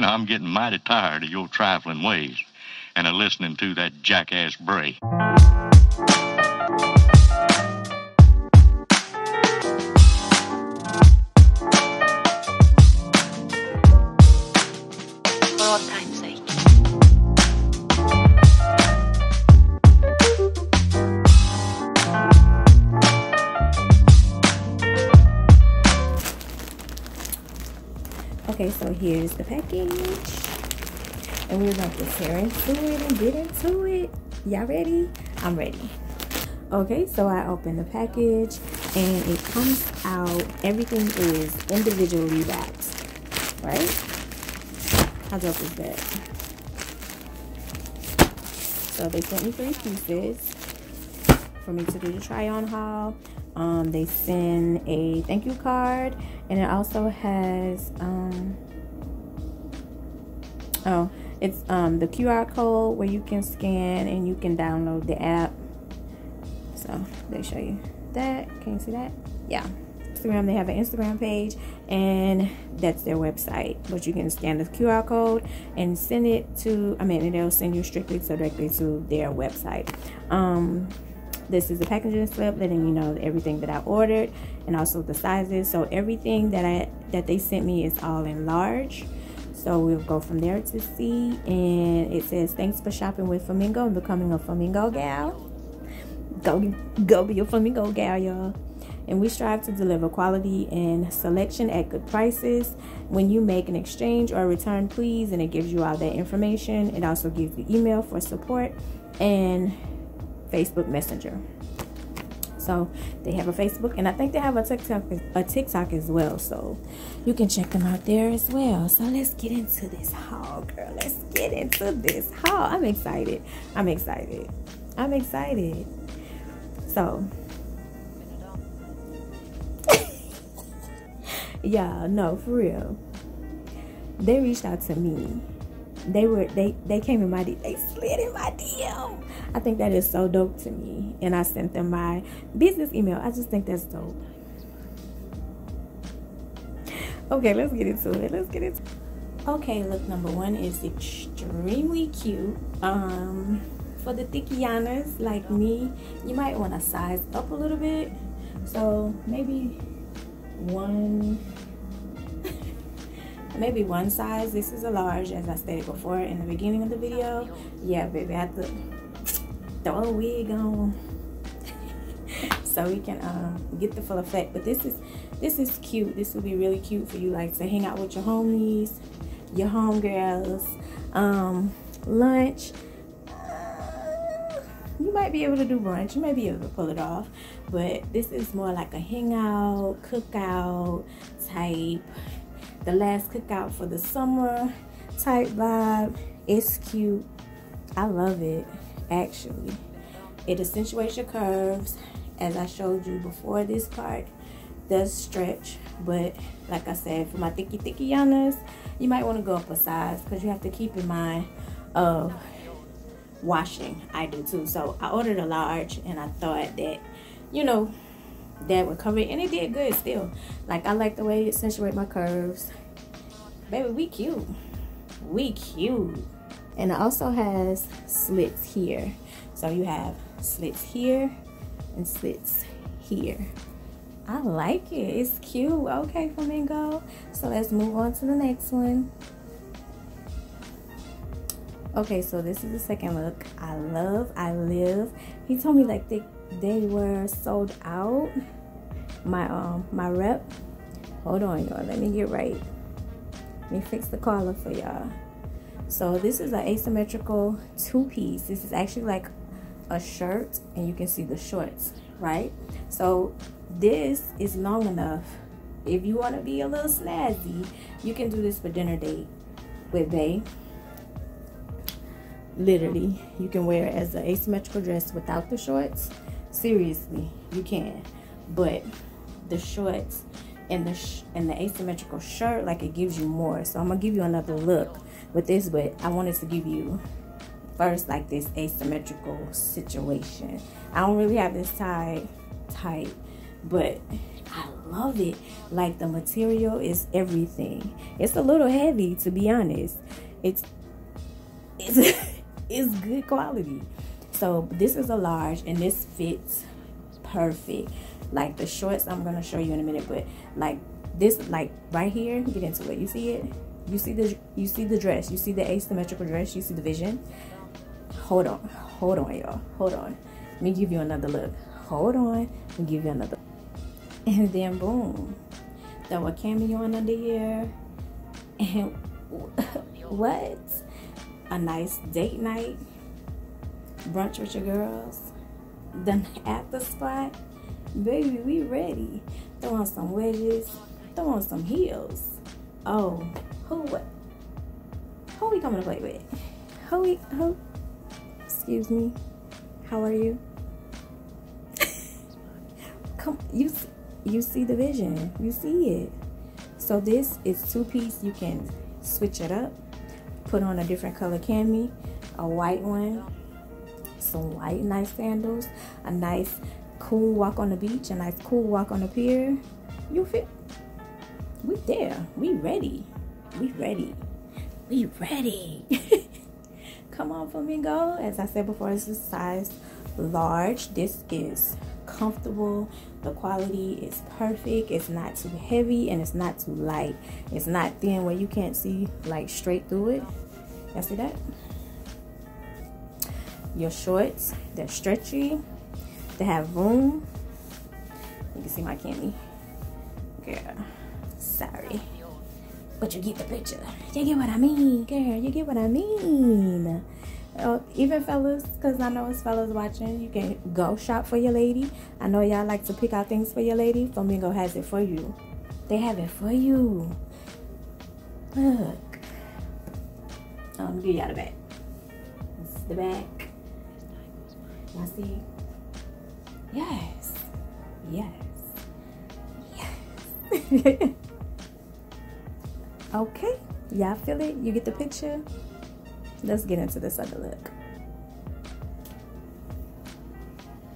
and I'm getting mighty tired of your trifling ways and of listening to that jackass Bray. Okay, so here's the package. And we're gonna get tear into it and get into it. Y'all ready? I'm ready. Okay, so I opened the package and it comes out, everything is individually wrapped, right? How dope is that? So they sent me three pieces for me to do the try on haul. Um, they send a thank you card and it also has um, oh it's um, the QR code where you can scan and you can download the app. So they show you that. Can you see that? Yeah. Instagram, they have an Instagram page and that's their website. But you can scan the QR code and send it to, I mean, they'll send you strictly directly to their website. Um, this is the packaging slip letting you know everything that I ordered and also the sizes. So everything that I that they sent me is all in large. So we'll go from there to see. And it says, thanks for shopping with Flamingo and becoming a Flamingo gal. Go, go be a Flamingo gal, y'all. And we strive to deliver quality and selection at good prices. When you make an exchange or return, please, and it gives you all that information. It also gives you email for support and Facebook Messenger. So they have a Facebook and I think they have a TikTok a TikTok as well. So you can check them out there as well. So let's get into this haul, girl. Let's get into this haul. I'm excited. I'm excited. I'm excited. So yeah, no, for real. They reached out to me they were they they came in my they slid in my DM. I think that is so dope to me, and I sent them my business email. I just think that's dope. Okay, let's get into it. Let's get into. Okay, look number one is extremely cute. Um, for the thickianas like me, you might want to size up a little bit. So maybe one maybe one size. This is a large, as I stated before in the beginning of the video. Yeah, baby, I have to throw a wig on so we can um, get the full effect. But this is this is cute. This will be really cute for you, like to hang out with your homies, your homegirls, um, lunch. You might be able to do brunch. You might be able to pull it off, but this is more like a hangout, cookout type the last cookout for the summer type vibe. It's cute. I love it, actually. It accentuates your curves, as I showed you before this part does stretch, but like I said, for my thicky yanas, you might want to go up a size because you have to keep in mind of washing. I do too. So I ordered a large and I thought that, you know, that would cover it and it did good still. Like i like the way it accentuate my curves. Baby we cute. We cute. And it also has slits here. So you have slits here and slits here. I like it. It's cute. Okay flamingo. So let's move on to the next one okay so this is the second look. I love i live. He told me like they they were sold out. My um my rep hold on y'all. Let me get right. Let me fix the collar for y'all. So this is an asymmetrical two-piece. This is actually like a shirt and you can see the shorts right? So this is long enough. If you want to be a little snazzy you can do this for dinner date with Bay literally you can wear it as an asymmetrical dress without the shorts seriously you can but the shorts and the sh and the asymmetrical shirt like it gives you more so i'm gonna give you another look with this but i wanted to give you first like this asymmetrical situation i don't really have this tied tight but I love it. Like the material is everything. It's a little heavy to be honest. It's it's it's good quality. So this is a large and this fits perfect. Like the shorts I'm gonna show you in a minute, but like this like right here, get into it. You see it? You see the you see the dress, you see the asymmetrical dress, you see the vision. Hold on, hold on, y'all. Hold on. Let me give you another look. Hold on, give you another. And then boom, throw a cameo on under here, and what? A nice date night, brunch with your girls, then at the spot, baby, we ready. Throw on some wedges, throw on some heels. Oh, who what? Who we coming to play with? Who we who? Excuse me. How are you? Come, you you see the vision. You see it. So this is two piece. You can switch it up. Put on a different color cami, a white one, some white nice sandals, a nice cool walk on the beach, a nice cool walk on the pier. You fit. We there. We ready. We ready. We ready. Come on, flamingo. As I said before, this is size large. This is comfortable. The quality is perfect. It's not too heavy and it's not too light. It's not thin where you can't see like straight through it. You see that? Your shorts, they're stretchy. They have room. You can see my candy. Girl, sorry. But you get the picture. You get what I mean, girl. You get what I mean. Uh, even fellas, because I know it's fellas watching, you can go shop for your lady. I know y'all like to pick out things for your lady. Flamingo has it for you. They have it for you. Look. Um, give y'all the back. This is the back. Y'all see? Yes. Yes. Yes. okay. Y'all feel it? You get the picture? Let's get into this other look.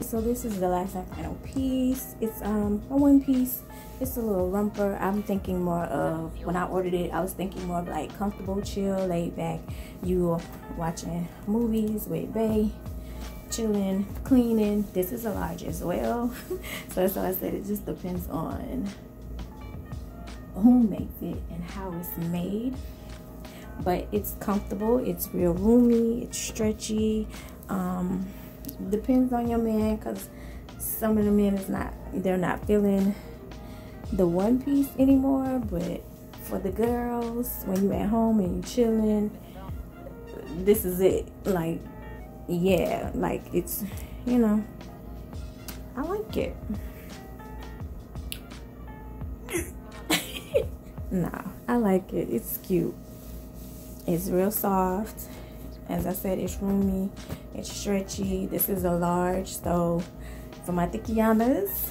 So this is the last and final piece. It's um a one piece. It's a little romper i'm thinking more of when i ordered it i was thinking more of like comfortable chill laid back. You watching movies with bay chilling cleaning. This is a large as well. So that's why i said it just depends on who makes it and how it's made but it's comfortable it's real roomy it's stretchy um, depends on your man because some of the men is not they're not feeling the one piece anymore but for the girls when you're at home and you're chilling this is it. Like yeah like it's you know i like it. Nah i like it. It's cute it's real soft. As I said, it's roomy. It's stretchy. This is a large. So for my thickianas,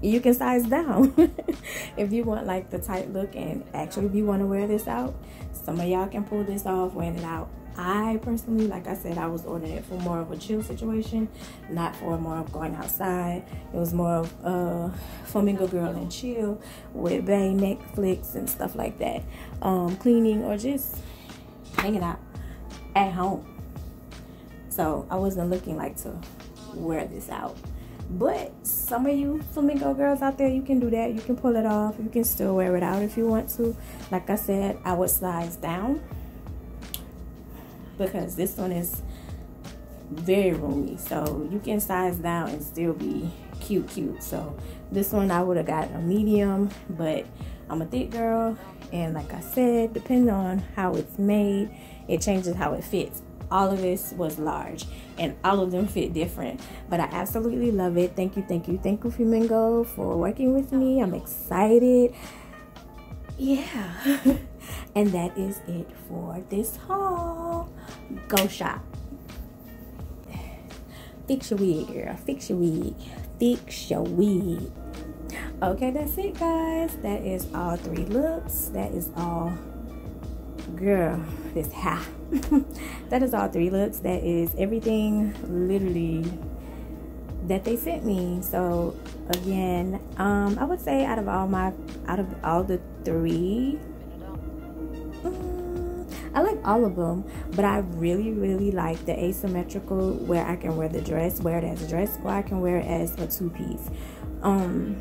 you can size down. if you want like the tight look and actually if you want to wear this out, some of y'all can pull this off wearing it out. I personally, like I said, I was ordering it for more of a chill situation, not for more of going outside. It was more of a uh, flamingo girl and chill with Bay Netflix and stuff like that. Um, cleaning or just hanging out at home. So I wasn't looking like to wear this out. But some of you flamingo girls out there, you can do that. You can pull it off. You can still wear it out if you want to. Like I said, I would size down because this one is very roomy. So you can size down and still be cute, cute. So this one I would have got a medium, but I'm a thick girl and like I said depending on how it's made it changes how it fits. All of this was large and all of them fit different but I absolutely love it. Thank you thank you thank you Flamingo for working with me. I'm excited. Yeah. And that is it for this haul. Go shop. Fix your wig girl. Fix your wig. Fix your wig okay that's it guys that is all three looks that is all girl this ha that is all three looks that is everything literally that they sent me. So again, um, I would say out of all my out of all the three, mm, I like all of them, but I really really like the asymmetrical where I can wear the dress, wear it as a dress, or I can wear it as a two piece. Um,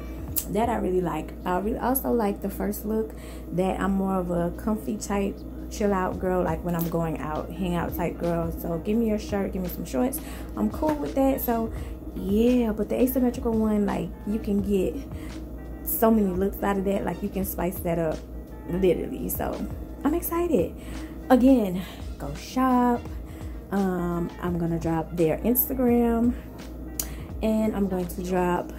that I really like. I really also like the first look that I'm more of a comfy type chill out girl like when I'm going out hang out type girl. So give me your shirt give me some shorts. I'm cool with that. So yeah but the asymmetrical one like you can get so many looks out of that like you can spice that up literally. So i'm excited. Again go shop. Um i'm gonna drop their instagram and i'm going to drop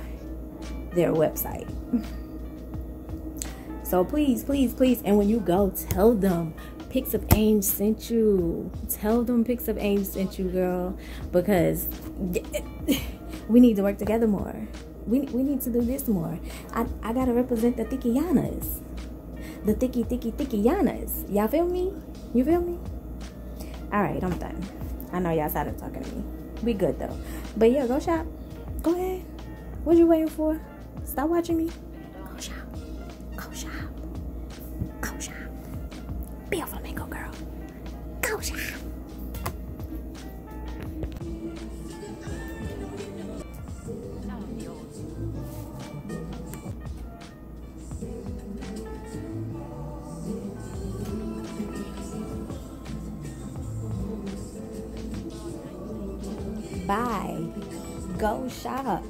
their website so please please please and when you go tell them Pics of Ang sent you. Tell them Pics of Ang sent you, girl. Because we need to work together more. We, we need to do this more. I, I gotta represent the Thickianas. The thicky, thicky, Thickianas. Y'all feel me? You feel me? Alright, I'm done. I know y'all started talking to me. We good though. But yeah, go shop. Go ahead. What you waiting for? Stop watching me. Go shop. Go shop. Go shop. Be a flamingo girl. Go shop. Bye. Go shop.